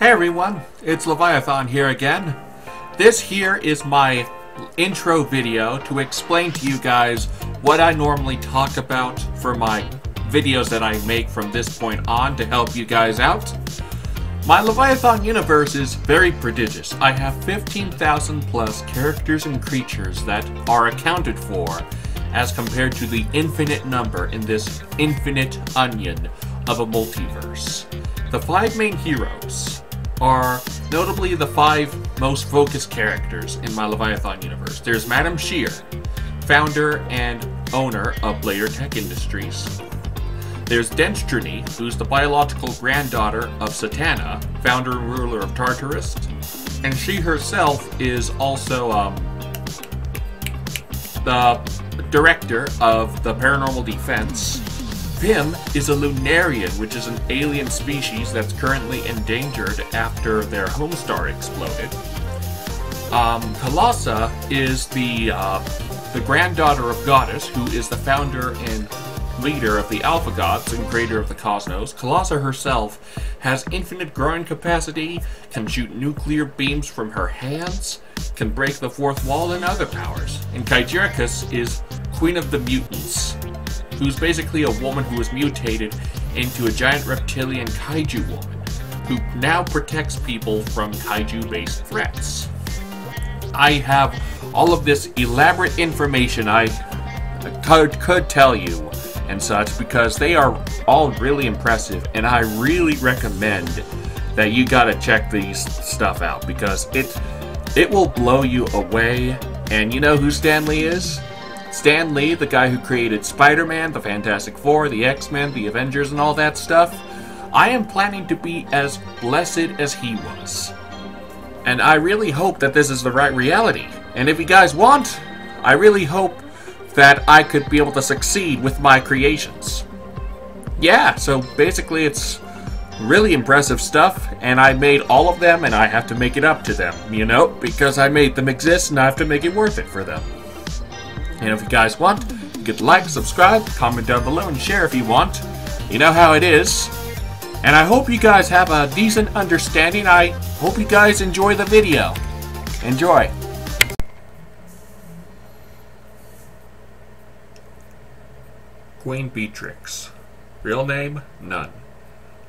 Hey everyone, it's Leviathan here again. This here is my intro video to explain to you guys what I normally talk about for my videos that I make from this point on to help you guys out. My Leviathan universe is very prodigious. I have 15,000 plus characters and creatures that are accounted for as compared to the infinite number in this infinite onion of a multiverse. The five main heroes are notably the five most focused characters in my Leviathan universe. There's Madam Shear, founder and owner of Blader Tech Industries. There's Denstrony, who's the biological granddaughter of Satana, founder and ruler of Tartarus. And she herself is also um, the director of the Paranormal Defense. Vim is a Lunarian, which is an alien species that's currently endangered after their homestar exploded. Um, is the uh, the granddaughter of Goddess, who is the founder and leader of the Alpha Gods and creator of the Cosmos. Kalasa herself has infinite growing capacity, can shoot nuclear beams from her hands, can break the fourth wall, and other powers. And Kaijiricus is Queen of the Mutants, who's basically a woman who was mutated into a giant reptilian kaiju woman, who now protects people from kaiju-based threats. I have all of this elaborate information I could, could tell you and such because they are all really impressive and I really recommend that you gotta check these stuff out because it it will blow you away and you know who Stan Lee is? Stan Lee, the guy who created Spider-Man, the Fantastic Four, the X-Men, the Avengers and all that stuff. I am planning to be as blessed as he was. And I really hope that this is the right reality. And if you guys want, I really hope that I could be able to succeed with my creations. Yeah, so basically it's really impressive stuff, and I made all of them, and I have to make it up to them, you know, because I made them exist, and I have to make it worth it for them. And if you guys want, you could like, subscribe, comment down below, and share if you want. You know how it is. And I hope you guys have a decent understanding. I hope you guys enjoy the video. Enjoy. Queen Beatrix. Real name, none.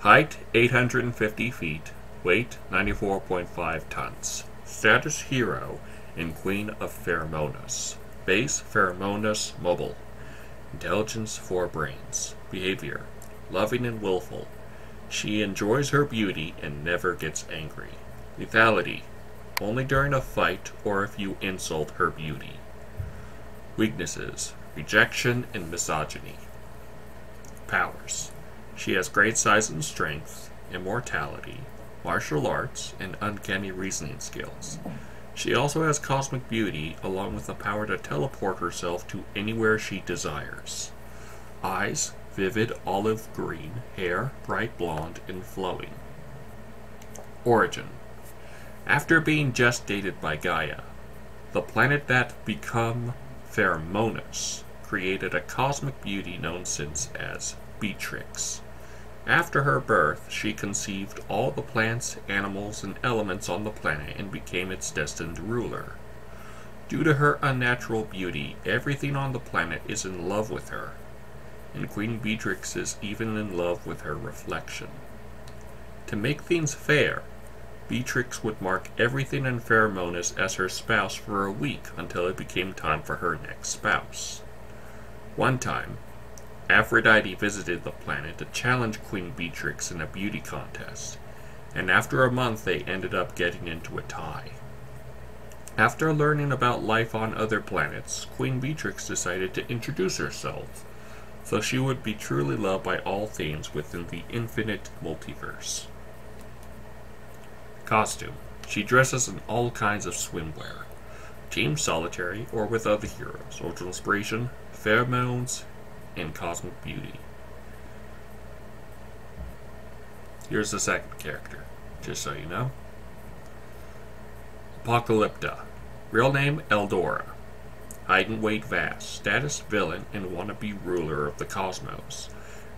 Height, 850 feet. Weight, 94.5 tons. Status Hero and Queen of Pheromonus. Base, Pheromonus Mobile. Intelligence, 4 brains. Behavior, loving and willful. She enjoys her beauty and never gets angry. Lethality, only during a fight or if you insult her beauty. Weaknesses, rejection and misogyny. Powers. She has great size and strength, immortality, martial arts, and uncanny reasoning skills. She also has cosmic beauty, along with the power to teleport herself to anywhere she desires. Eyes, vivid olive green, hair, bright blonde, and flowing. Origin. After being gestated by Gaia, the planet that become Pheromonus created a cosmic beauty known since as Beatrix. After her birth, she conceived all the plants, animals, and elements on the planet and became its destined ruler. Due to her unnatural beauty, everything on the planet is in love with her, and Queen Beatrix is even in love with her reflection. To make things fair, Beatrix would mark everything in Pheromonus as her spouse for a week until it became time for her next spouse. One time, Aphrodite visited the planet to challenge Queen Beatrix in a beauty contest, and after a month they ended up getting into a tie. After learning about life on other planets, Queen Beatrix decided to introduce herself, so she would be truly loved by all things within the infinite multiverse. Costume. She dresses in all kinds of swimwear. Team Solitary or with other heroes. Original inspiration, pheromones, and cosmic beauty. Here's the second character, just so you know. Apokolypta. Real name Eldora. Height and weight vast. Status villain and wannabe ruler of the cosmos.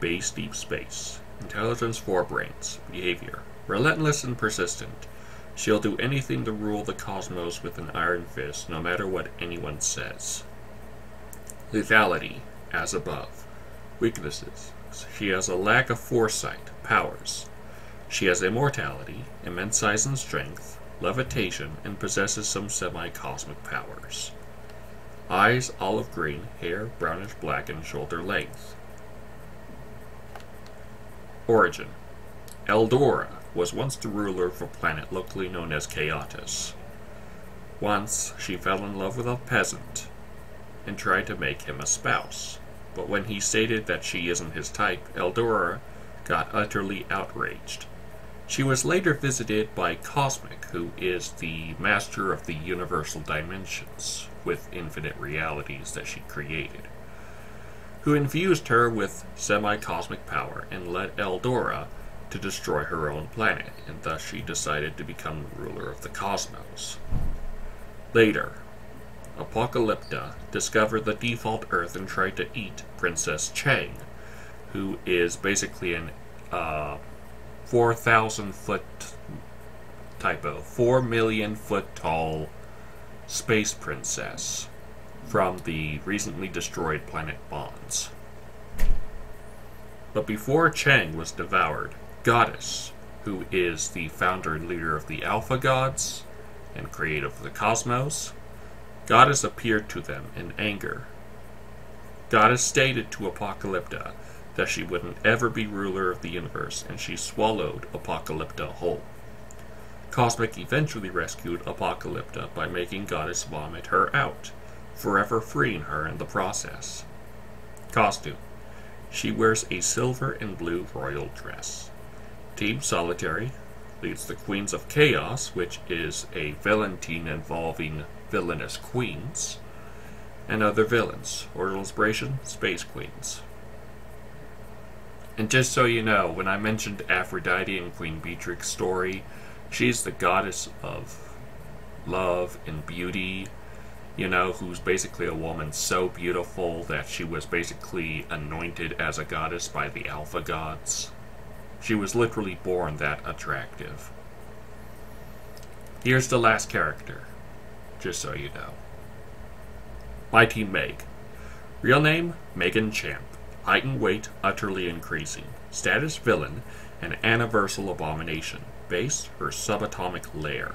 Base deep space. Intelligence 4 brains. Behavior. Relentless and persistent, she'll do anything to rule the cosmos with an iron fist, no matter what anyone says. Lethality, as above. Weaknesses. She has a lack of foresight, powers. She has immortality, immense size and strength, levitation, and possesses some semi-cosmic powers. Eyes olive green, hair brownish black and shoulder length. Origin Eldora was once the ruler of a planet locally known as Khaotus. Once, she fell in love with a peasant and tried to make him a spouse. But when he stated that she isn't his type, Eldora got utterly outraged. She was later visited by Cosmic, who is the master of the universal dimensions, with infinite realities that she created, who infused her with semi-cosmic power and led Eldora to destroy her own planet, and thus she decided to become the ruler of the cosmos. Later, Apokolypta discovered the default Earth and tried to eat Princess Chang, who is basically an uh, 4,000 foot typo, 4 million foot tall space princess from the recently destroyed planet Bonds. But before Chang was devoured, Goddess, who is the founder and leader of the Alpha Gods and creator of the cosmos, Goddess appeared to them in anger. Goddess stated to Apokolypta that she wouldn't ever be ruler of the universe, and she swallowed Apokolypta whole. Cosmic eventually rescued Apokolypta by making Goddess vomit her out, forever freeing her in the process. Costume She wears a silver and blue royal dress. Team Solitary leads the Queens of Chaos, which is a team involving villainous queens, and other villains. Order Inspiration, Space Queens. And just so you know, when I mentioned Aphrodite and Queen Beatrix's story, she's the goddess of love and beauty, you know, who's basically a woman so beautiful that she was basically anointed as a goddess by the Alpha gods. She was literally born that attractive. Here's the last character, just so you know. Mighty Meg. Real name, Megan Champ. Height and weight utterly increasing. Status villain An universal abomination. Base her subatomic lair.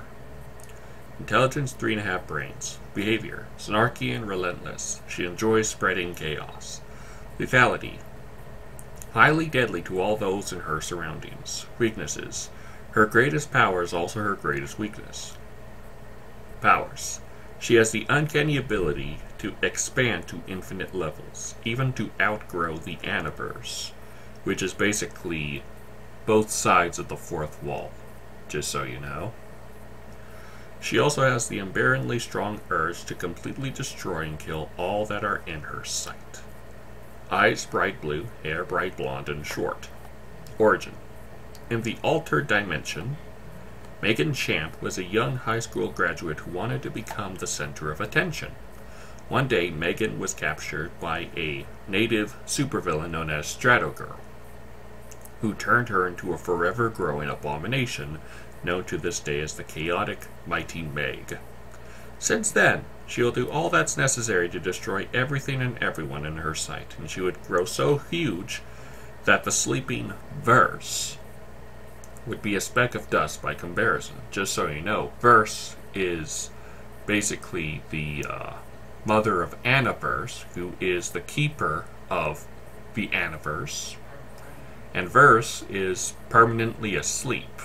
Intelligence 3.5 brains. Behavior snarky and relentless. She enjoys spreading chaos. Lethality highly deadly to all those in her surroundings. Weaknesses her greatest power is also her greatest weakness. Powers she has the uncanny ability to expand to infinite levels, even to outgrow the Aniverse, which is basically both sides of the fourth wall, just so you know. She also has the unbearably strong urge to completely destroy and kill all that are in her sight. Eyes bright blue, hair bright blonde and short. Origin In the altered dimension, Megan Champ was a young high school graduate who wanted to become the center of attention. One day, Megan was captured by a native supervillain known as Stratogirl, who turned her into a forever growing abomination known to this day as the chaotic Mighty Meg. Since then, she will do all that's necessary to destroy everything and everyone in her sight, and she would grow so huge that the sleeping verse would be a speck of dust by comparison. Just so you know, verse is basically the uh, mother of Aniverse, who is the keeper of the Aniverse, and Verse is permanently asleep.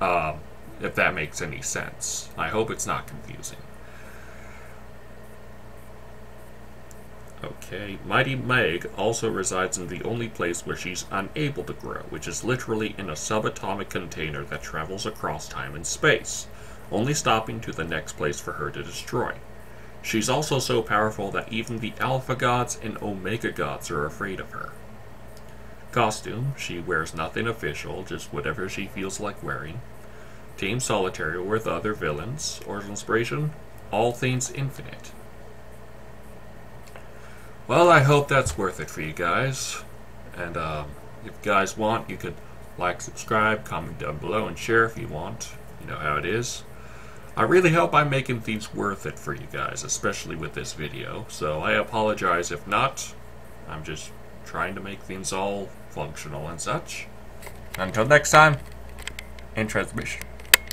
Uh, if that makes any sense. I hope it's not confusing. Okay, Mighty Meg also resides in the only place where she's unable to grow, which is literally in a subatomic container that travels across time and space, only stopping to the next place for her to destroy. She's also so powerful that even the Alpha Gods and Omega Gods are afraid of her. Costume, she wears nothing official, just whatever she feels like wearing. Team Solitary with other villains. Or Inspiration, all things infinite. Well, I hope that's worth it for you guys. And um, if you guys want, you could Like, subscribe, comment down below, and share if you want. You know how it is. I really hope I'm making things worth it for you guys, especially with this video. So I apologize if not. I'm just trying to make things all functional and such. Until next time, in transmission.